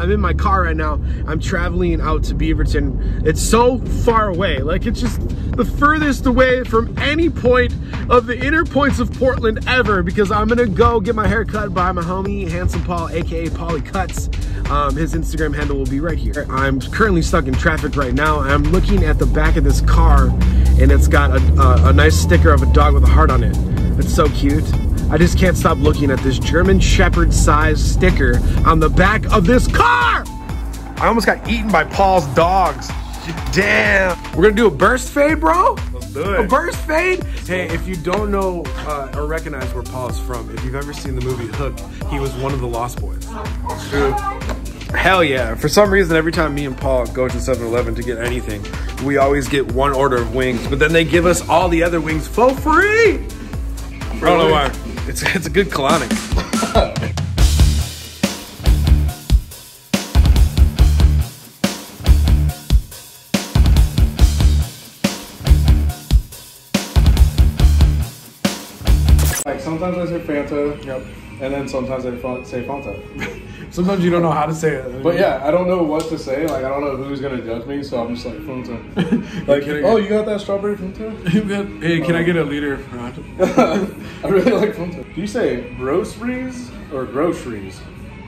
I'm in my car right now. I'm traveling out to Beaverton. It's so far away. Like it's just the furthest away from any point of the inner points of Portland ever because I'm gonna go get my hair cut by my homie, Handsome Paul, AKA Pauly Cuts. Um, his Instagram handle will be right here. I'm currently stuck in traffic right now. I'm looking at the back of this car and it's got a, a, a nice sticker of a dog with a heart on it. It's so cute. I just can't stop looking at this German Shepherd size sticker on the back of this car. I almost got eaten by Paul's dogs. Damn. We're gonna do a burst fade, bro? Let's do A burst fade? Hey, if you don't know uh, or recognize where Paul is from, if you've ever seen the movie Hook, he was one of the Lost Boys. True. Hell yeah. For some reason, every time me and Paul go to 7 Eleven to get anything, we always get one order of wings, but then they give us all the other wings for free. I don't know why. It's, it's a good colonic. Like sometimes I say Fanta. Yep. And then sometimes I fa- say Fanta. Sometimes you don't know how to say it. But yeah, I don't know what to say. Like I don't know who's gonna judge me, so I'm just like Fanta. like, Can oh, you got that strawberry Fanta? hey, can I get a liter? of? I really like Fanta. Do you say groceries or groceries?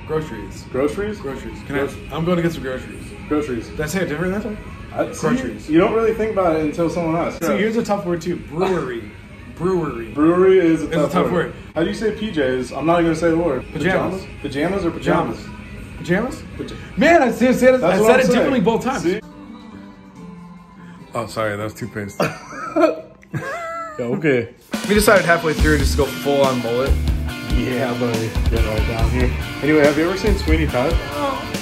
Groceries. Groceries? Groceries. Can I? I'm going to get some groceries. Groceries. Did I say it different that time? I, see, Groceries. You don't really think about it until someone asks. See, here's a tough word too. Brewery. Brewery. Brewery is a tough, a tough word. How do you say PJs? I'm not even gonna say the word. Pajamas. Pajamas or pajamas? Pajamas. Pajamas. Man, I said, said it, I said I'm it saying. differently both times. See? Oh, sorry, that was toothpaste. Yeah, okay. We decided halfway through just to go full on mullet. Yeah, buddy. Get right down here. Anyway, have you ever seen Sweeney Todd? Oh.